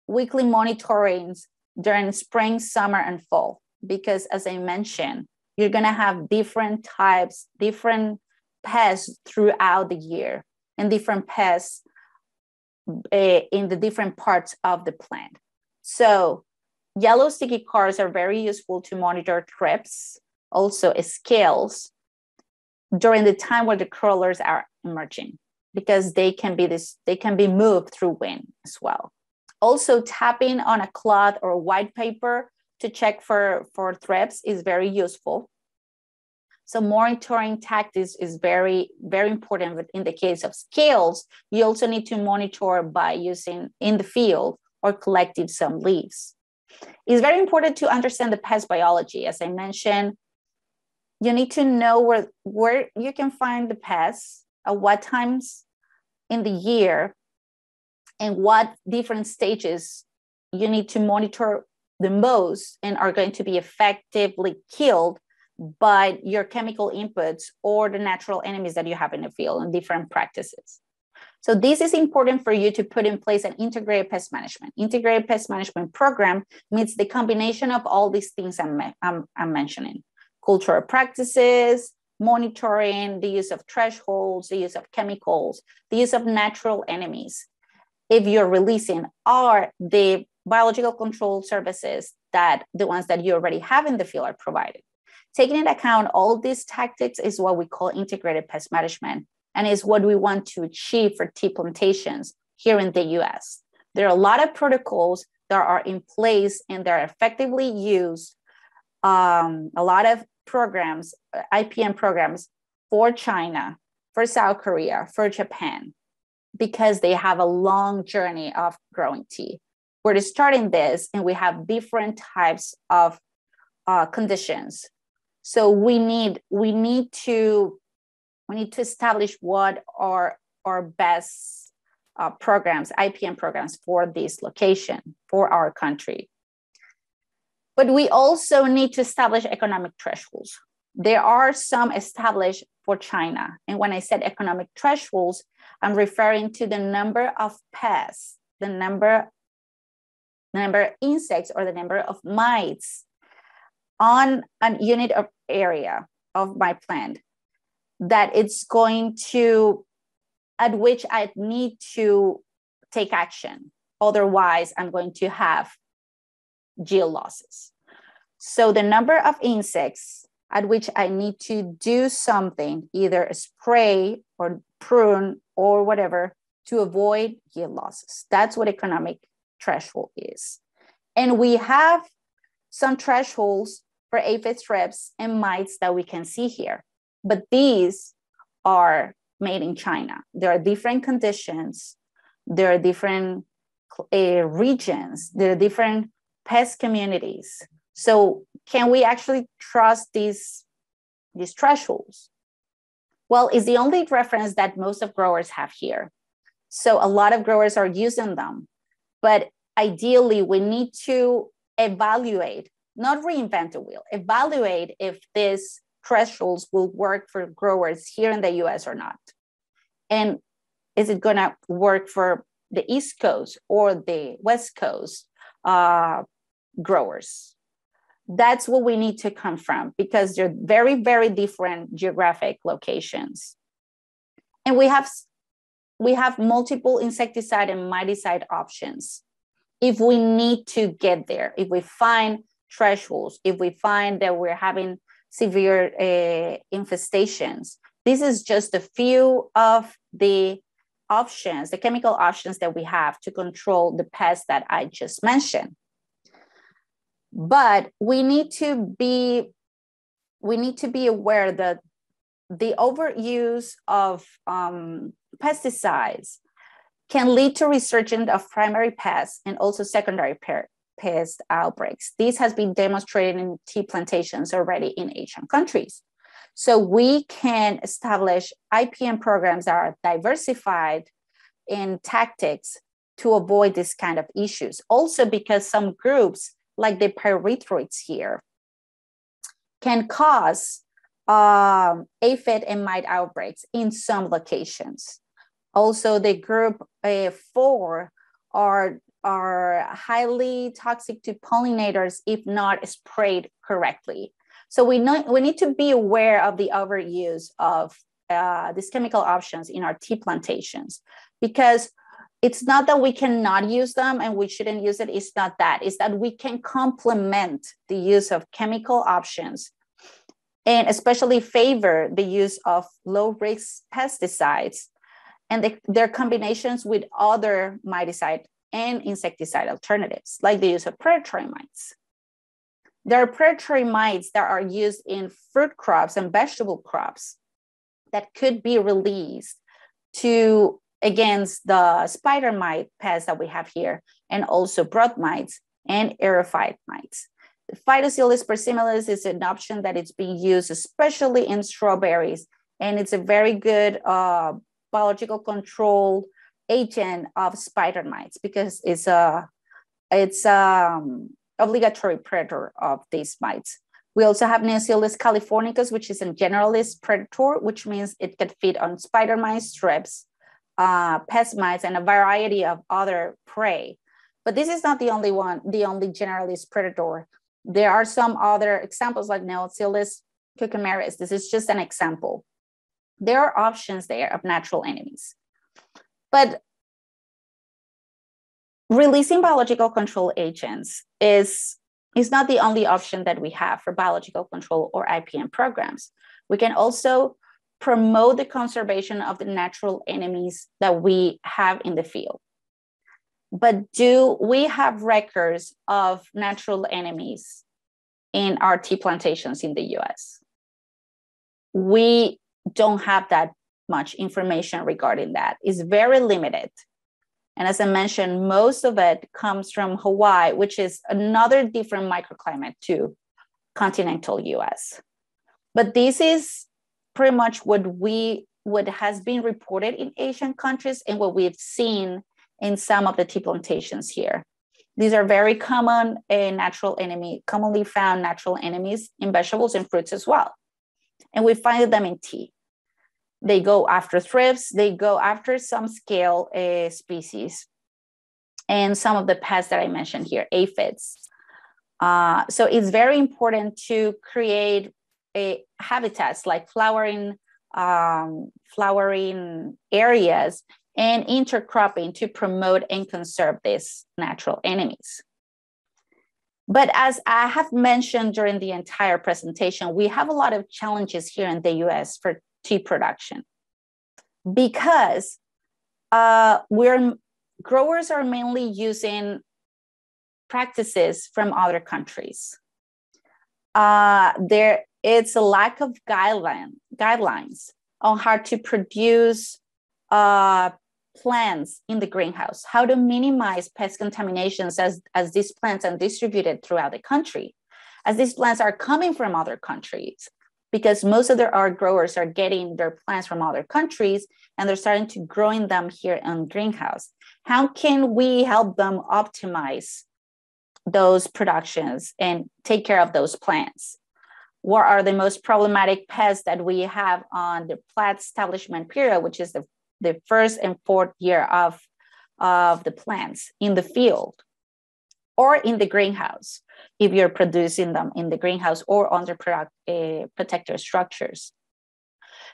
Weekly monitorings during spring, summer, and fall, because as I mentioned, you're going to have different types, different pests throughout the year, and different pests uh, in the different parts of the plant. So, yellow sticky cards are very useful to monitor thrips, also scales during the time where the crawlers are emerging because they can be this they can be moved through wind as well also, tapping on a cloth or white paper to check for, for thrips is very useful. So monitoring tactics is very, very important But in the case of scales. You also need to monitor by using in the field or collecting some leaves. It's very important to understand the pest biology. As I mentioned, you need to know where, where you can find the pests, at what times in the year, and what different stages you need to monitor the most and are going to be effectively killed by your chemical inputs or the natural enemies that you have in the field and different practices. So this is important for you to put in place an integrated pest management. Integrated pest management program means the combination of all these things I'm, I'm, I'm mentioning. Cultural practices, monitoring, the use of thresholds, the use of chemicals, the use of natural enemies, if you're releasing are the biological control services that the ones that you already have in the field are provided. Taking into account all these tactics is what we call integrated pest management and is what we want to achieve for tea plantations here in the US. There are a lot of protocols that are in place and they're effectively used. Um, a lot of programs, IPM programs for China, for South Korea, for Japan because they have a long journey of growing tea. We're starting this and we have different types of uh, conditions. So we need we need to we need to establish what are our best uh, programs, IPM programs for this location, for our country. But we also need to establish economic thresholds. There are some established for China. And when I said economic thresholds, I'm referring to the number of pests, the number, the number of insects or the number of mites on an unit of area of my plant that it's going to, at which I need to take action. Otherwise, I'm going to have yield losses. So the number of insects at which I need to do something, either spray or prune or whatever, to avoid yield losses. That's what economic threshold is. And we have some thresholds for aphid thrips and mites that we can see here, but these are made in China. There are different conditions, there are different uh, regions, there are different pest communities. So can we actually trust these, these thresholds? Well, it's the only reference that most of growers have here. So a lot of growers are using them. But ideally, we need to evaluate, not reinvent the wheel, evaluate if these thresholds will work for growers here in the US or not. And is it going to work for the East Coast or the West Coast uh, growers? that's what we need to come from because they're very very different geographic locations and we have we have multiple insecticide and miticide options if we need to get there if we find thresholds if we find that we're having severe uh, infestations this is just a few of the options the chemical options that we have to control the pests that i just mentioned. But we need to be we need to be aware that the overuse of um, pesticides can lead to resurgence of primary pests and also secondary pest outbreaks. This has been demonstrated in tea plantations already in Asian countries. So we can establish IPM programs that are diversified in tactics to avoid this kind of issues. Also, because some groups, like the pyrethroids here, can cause um, aphid and mite outbreaks in some locations. Also, the group uh, four are, are highly toxic to pollinators if not sprayed correctly. So we, know, we need to be aware of the overuse of uh, these chemical options in our tea plantations because it's not that we cannot use them and we shouldn't use it. It's not that. It's that we can complement the use of chemical options and especially favor the use of low risk pesticides and the, their combinations with other miticide and insecticide alternatives, like the use of predatory mites. There are predatory mites that are used in fruit crops and vegetable crops that could be released to against the spider mite pests that we have here, and also broad mites and eriophyid mites. The persimilis is an option that it's being used especially in strawberries, and it's a very good uh, biological control agent of spider mites because it's a it's um obligatory predator of these mites. We also have Neoseiulus californicus, which is a generalist predator, which means it can feed on spider mites, thrips, uh, pest mites, and a variety of other prey. But this is not the only one, the only generalist predator. There are some other examples like Neoseiulus cucumeris. This is just an example. There are options there of natural enemies. But releasing biological control agents is, is not the only option that we have for biological control or IPM programs. We can also promote the conservation of the natural enemies that we have in the field. But do we have records of natural enemies in our tea plantations in the US? We don't have that much information regarding that. It's very limited. And as I mentioned, most of it comes from Hawaii, which is another different microclimate to continental US. But this is pretty much what we what has been reported in Asian countries and what we've seen in some of the tea plantations here. These are very common uh, natural enemy, commonly found natural enemies in vegetables and fruits as well. And we find them in tea. They go after thrips, they go after some scale uh, species, and some of the pests that I mentioned here, aphids. Uh, so it's very important to create a habitats like flowering, um, flowering areas and intercropping to promote and conserve these natural enemies. But as I have mentioned during the entire presentation, we have a lot of challenges here in the US for tea production because uh, we're growers are mainly using practices from other countries. Uh, there, it's a lack of guideline, guidelines on how to produce uh, plants in the greenhouse, how to minimize pest contaminations as, as these plants are distributed throughout the country, as these plants are coming from other countries, because most of their art growers are getting their plants from other countries and they're starting to growing them here in greenhouse. How can we help them optimize those productions and take care of those plants? What are the most problematic pests that we have on the plant establishment period, which is the the first and fourth year of, of the plants in the field or in the greenhouse if you're producing them in the greenhouse or under product, uh, protector structures.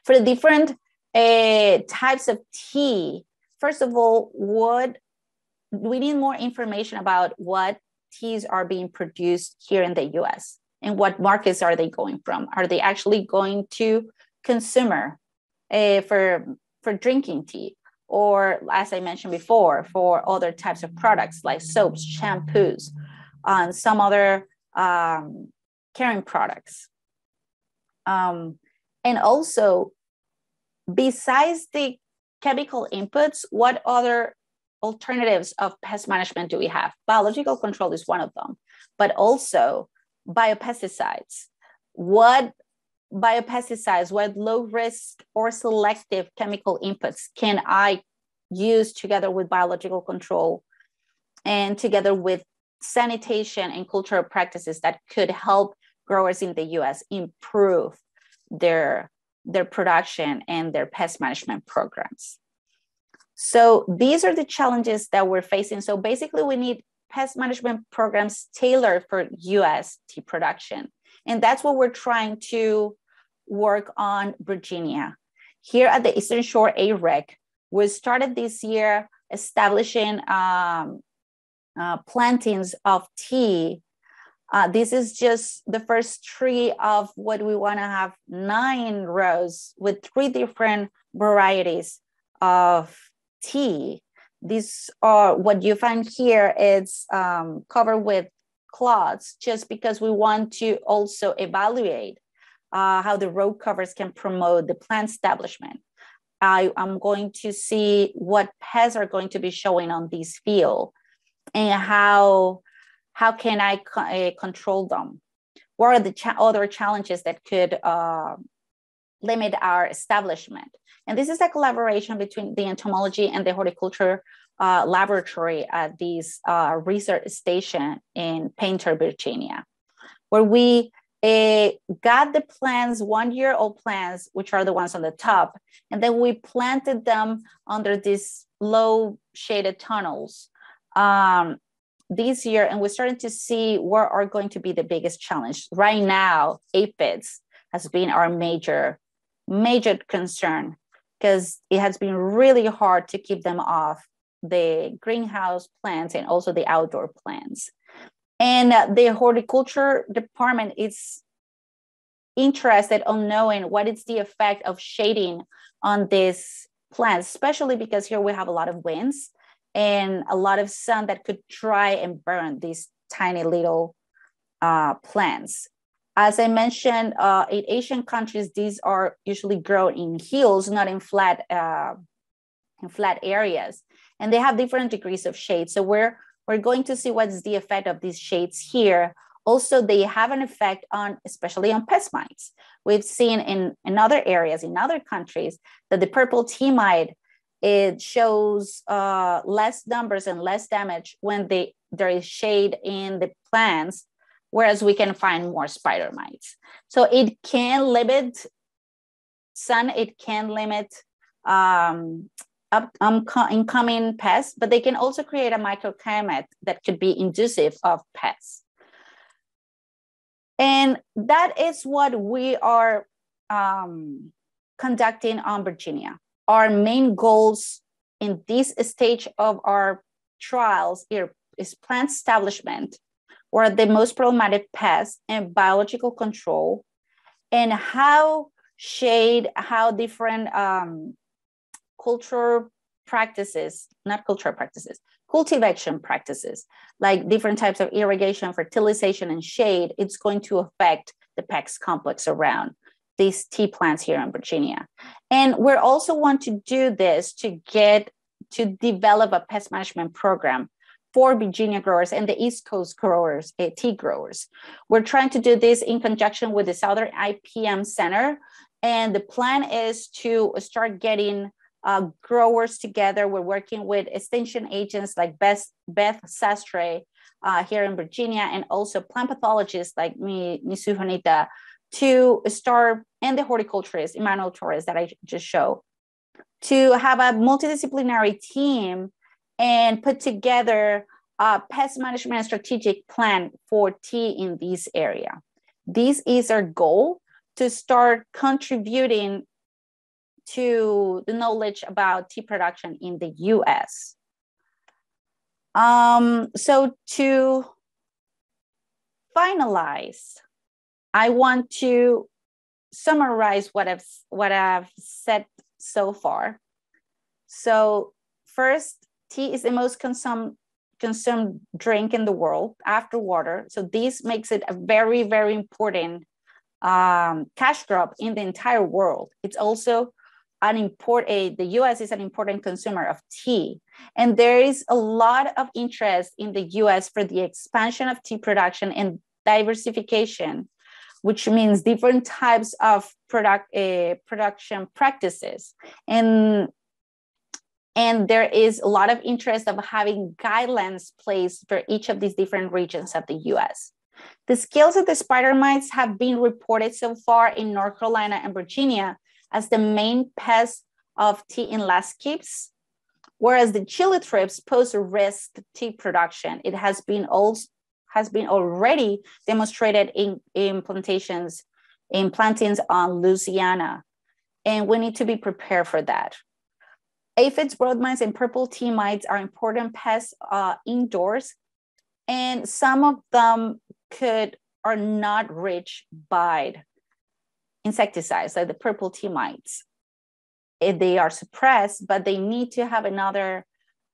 For the different uh, types of tea, first of all, what we need more information about what teas are being produced here in the US and what markets are they going from? Are they actually going to consumer uh, for for drinking tea, or as I mentioned before, for other types of products like soaps, shampoos, and some other um, caring products. Um, and also, besides the chemical inputs, what other alternatives of pest management do we have? Biological control is one of them, but also biopesticides. What biopesticides, what low risk or selective chemical inputs can I use together with biological control and together with sanitation and cultural practices that could help growers in the US improve their, their production and their pest management programs. So these are the challenges that we're facing. So basically, we need pest management programs tailored for US tea production. And that's what we're trying to work on Virginia. Here at the Eastern Shore AREC, we started this year establishing um, uh, plantings of tea. Uh, this is just the first tree of what we want to have nine rows with three different varieties of tea. These are what you find here. It's um, covered with cloths just because we want to also evaluate uh, how the row covers can promote the plant establishment. I, am going to see what pests are going to be showing on this field and how, how can I co- uh, control them? What are the cha- other challenges that could uh, limit our establishment? And this is a collaboration between the entomology and the horticulture uh, laboratory at this uh, research station in Painter, Virginia, where we uh, got the plants, one year old plants, which are the ones on the top, and then we planted them under these low shaded tunnels um, this year. And we're starting to see where are going to be the biggest challenge. Right now, aphids has been our major, major concern because it has been really hard to keep them off the greenhouse plants and also the outdoor plants. And uh, the horticulture department is interested on knowing what is the effect of shading on these plants, especially because here we have a lot of winds and a lot of sun that could dry and burn these tiny little uh, plants. As I mentioned, uh, in Asian countries, these are usually grown in hills, not in flat uh, in flat areas, and they have different degrees of shade. So we're we're going to see what's the effect of these shades here. Also, they have an effect on, especially on pest mites. We've seen in, in other areas, in other countries, that the purple tea mite, it shows uh, less numbers and less damage when they, there is shade in the plants whereas we can find more spider mites. So it can limit sun, it can limit um, up, um, incoming pests, but they can also create a microclimate that could be inducive of pests. And that is what we are um, conducting on Virginia. Our main goals in this stage of our trials is plant establishment or the most problematic pests and biological control, and how shade, how different um, cultural practices, not cultural practices, cultivation practices, like different types of irrigation, fertilization, and shade, it's going to affect the pest complex around these tea plants here in Virginia. And we also want to do this to get to develop a pest management program for Virginia growers and the East Coast growers, uh, tea growers. We're trying to do this in conjunction with the Southern IPM Center. And the plan is to start getting uh, growers together. We're working with extension agents like Beth, Beth Sastre uh, here in Virginia and also plant pathologists like me, Nisu to start, and the horticulturist, Emmanuel Torres, that I just showed, to have a multidisciplinary team and put together a pest management strategic plan for tea in this area. This is our goal to start contributing to the knowledge about tea production in the US. Um, so to finalize, I want to summarize what I've what I've said so far. So first, tea is the most consumed consumed drink in the world after water. So this makes it a very, very important um, cash crop in the entire world. It's also an import a, the US is an important consumer of tea. And there is a lot of interest in the US for the expansion of tea production and diversification, which means different types of product uh, production practices. And and there is a lot of interest of having guidelines placed for each of these different regions of the US. The scales of the spider mites have been reported so far in North Carolina and Virginia as the main pest of tea in landscapes, whereas the thrips pose a risk to tea production. It has been also has been already demonstrated in, in plantations in plantings on Louisiana, and we need to be prepared for that. Aphids, broad mites, and purple tea mites are important pests uh, indoors, and some of them could are not rich by insecticides like the purple tea mites. If they are suppressed, but they need to have another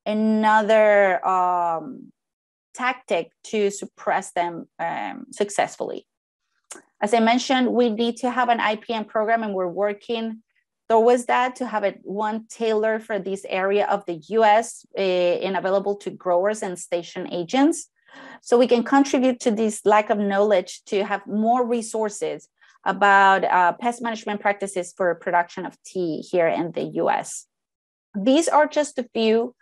another um, tactic to suppress them um, successfully. As I mentioned, we need to have an IPM program, and we're working towards that to have it one tailor for this area of the US uh, and available to growers and station agents. So we can contribute to this lack of knowledge to have more resources about uh, pest management practices for production of tea here in the US. These are just a few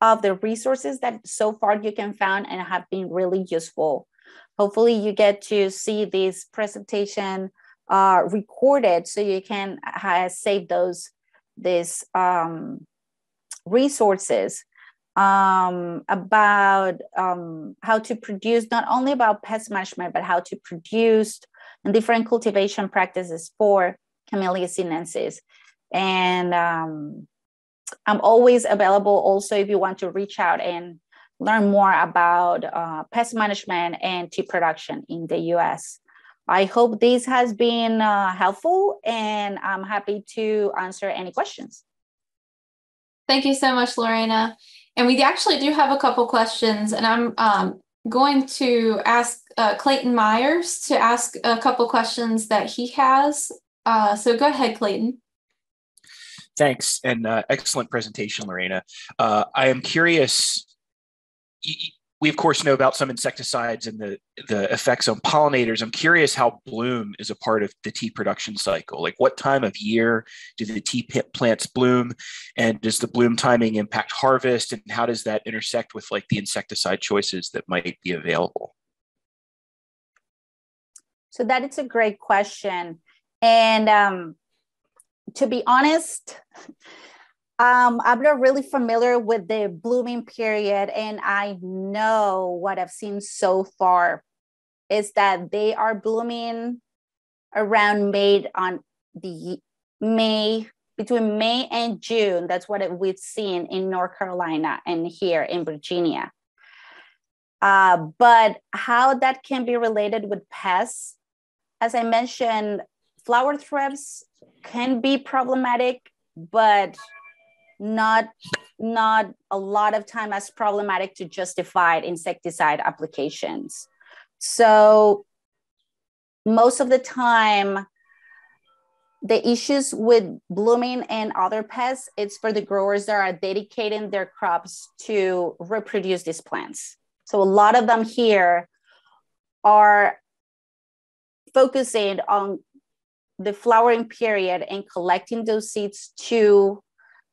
of the resources that so far you can find and have been really useful. Hopefully you get to see this presentation uh, recorded so you can uh, save those these um, resources um, about um, how to produce not only about pest management but how to produce and different cultivation practices for Camellia sinensis. And um, I'm always available also if you want to reach out and learn more about uh, pest management and tea production in the US. I hope this has been uh, helpful and I'm happy to answer any questions. Thank you so much, Lorena. And we actually do have a couple questions, and I'm um, going to ask uh, Clayton Myers to ask a couple questions that he has. Uh, so go ahead, Clayton. Thanks, and uh, excellent presentation, Lorena. Uh, I am curious. We of course know about some insecticides and the the effects on pollinators. I'm curious how bloom is a part of the tea production cycle. Like, what time of year do the tea plants bloom, and does the bloom timing impact harvest? And how does that intersect with like the insecticide choices that might be available? So that is a great question. And um, to be honest, um, I'm not really familiar with the blooming period, and I know what I've seen so far is that they are blooming around May on the May between May and June. That's what we've seen in North Carolina and here in Virginia. Uh, but how that can be related with pests as I mentioned, flower thrips can be problematic, but not not a lot of time as problematic to justify insecticide applications. So most of the time, the issues with blooming and other pests, it's for the growers that are dedicating their crops to reproduce these plants. So a lot of them here are focusing on the flowering period and collecting those seeds to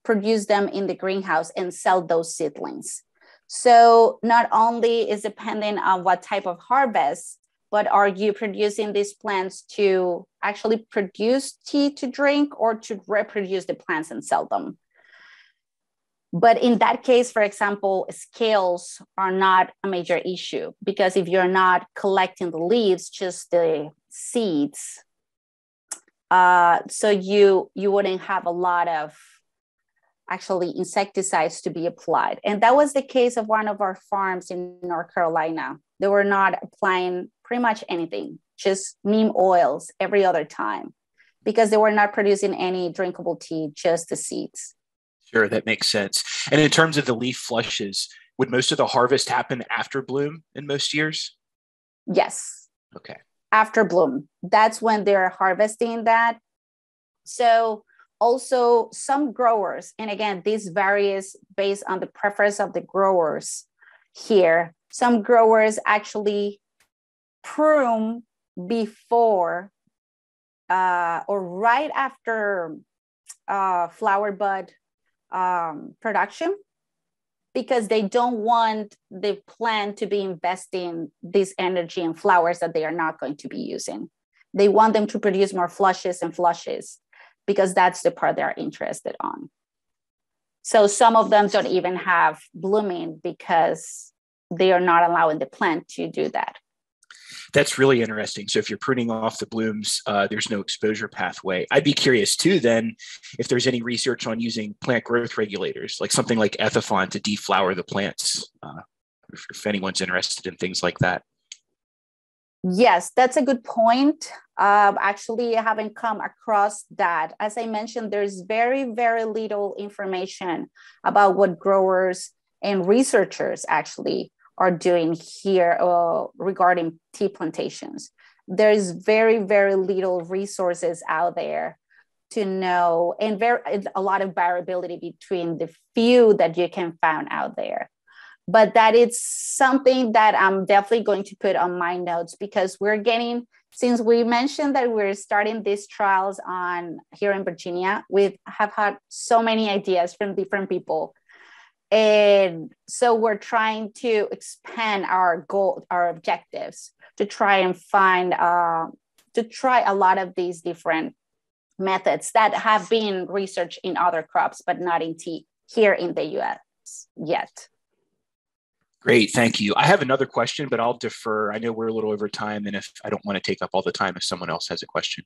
produce them in the greenhouse and sell those seedlings. So not only is depending on what type of harvest, but are you producing these plants to actually produce tea to drink or to reproduce the plants and sell them? But in that case, for example, scales are not a major issue because if you're not collecting the leaves, just the seeds, uh, so you you wouldn't have a lot of actually insecticides to be applied. And that was the case of one of our farms in North Carolina. They were not applying pretty much anything, just neem oils every other time because they were not producing any drinkable tea, just the seeds. Sure, that makes sense. And in terms of the leaf flushes, would most of the harvest happen after bloom in most years? Yes. Okay. After bloom. That's when they're harvesting that. So also some growers, and again, this varies based on the preference of the growers here. Some growers actually prune before uh, or right after uh, flower bud um, production because they don't want the plant to be investing this energy in flowers that they are not going to be using. They want them to produce more flushes and flushes because that's the part they're interested on. So some of them don't even have blooming because they are not allowing the plant to do that that's really interesting. So if you're pruning off the blooms, uh, there's no exposure pathway. I'd be curious too, then, if there's any research on using plant growth regulators, like something like Ethephon to deflower the plants, uh, if, if anyone's interested in things like that. Yes, that's a good point. Uh, actually, I haven't come across that. As I mentioned, there's very, very little information about what growers and researchers actually are doing here uh, regarding tea plantations. There's very, very little resources out there to know, and very a lot of variability between the few that you can find out there. But that it's something that I'm definitely going to put on my notes because we're getting since we mentioned that we're starting these trials on here in Virginia, we have had so many ideas from different people. And so we're trying to expand our goal our objectives to try and find uh, to try a lot of these different methods that have been researched in other crops but not in tea here in the us yet Great, thank you. I have another question, but I'll defer. I know we're a little over time, and if I don't want to take up all the time, if someone else has a question.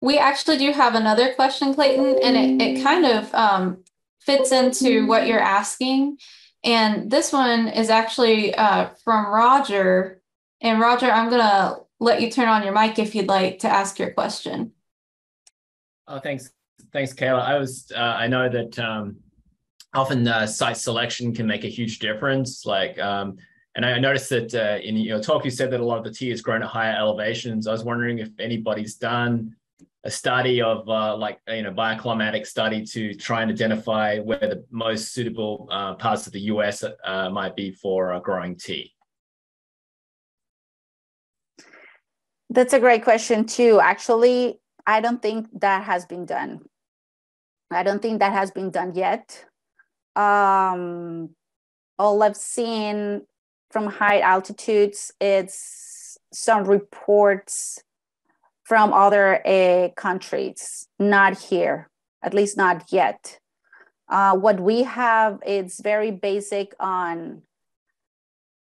We actually do have another question, Clayton, and it, it kind of um, fits into what you're asking. And this one is actually uh, from Roger. And Roger, I'm going to let you turn on your mic if you'd like to ask your question. Oh, thanks. Thanks, Kayla. I was, uh, I know that um, often uh, site selection can make a huge difference. Like, um, and I noticed that uh, in your talk, you said that a lot of the tea is grown at higher elevations. I was wondering if anybody's done a study of uh, like you know bioclimatic study to try and identify where the most suitable uh, parts of the US uh, might be for growing tea? That's a great question too. Actually, I don't think that has been done. I don't think that has been done yet. Um, all I've seen from high altitudes, it's some reports from other uh, countries, not here, at least not yet. Uh, what we have is very basic on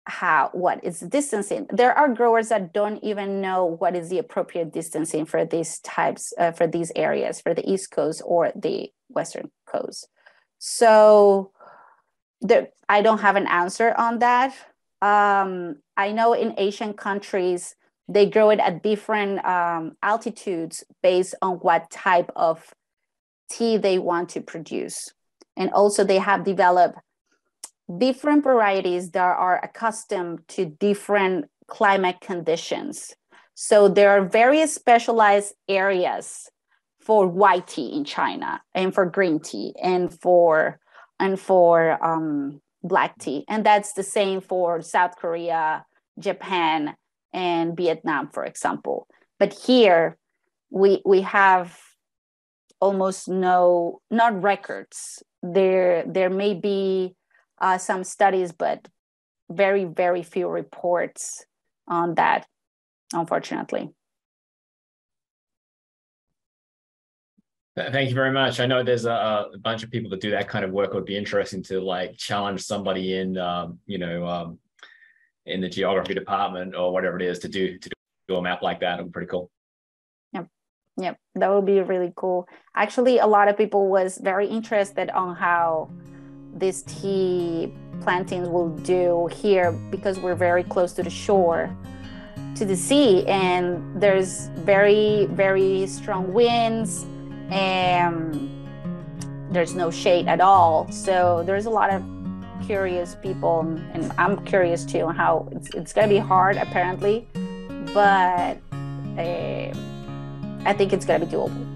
how what is distancing. There are growers that don't even know what is the appropriate distancing for these types uh, for these areas for the east coast or the western coast so there, i don't have an answer on that um, i know in asian countries they grow it at different um, altitudes based on what type of tea they want to produce. And also, they have developed different varieties that are accustomed to different climate conditions. So, there are very specialized areas for white tea in China and for green tea and for and for um, black tea. And that's the same for South Korea, Japan, and Vietnam, for example. But here we we have almost no not records. There there may be uh, some studies, but very very few reports on that, unfortunately. Thank you very much. I know there's a, a, bunch of people that do that kind of work. It would be interesting to like challenge somebody in, um, you know, um, in the geography department or whatever it is to do to do a map like that. It'd be pretty cool. Yep. Yep. That would be really cool. Actually, a lot of people was very interested on how these tea plantings will do here because we're very close to the shore to the sea and there's very very strong winds and there's no shade at all so there's a lot of curious people, and I'm curious too how it's, it's to be hard apparently, but uh, I think it's to be doable.